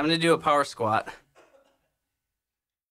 I'm gonna do a power squat.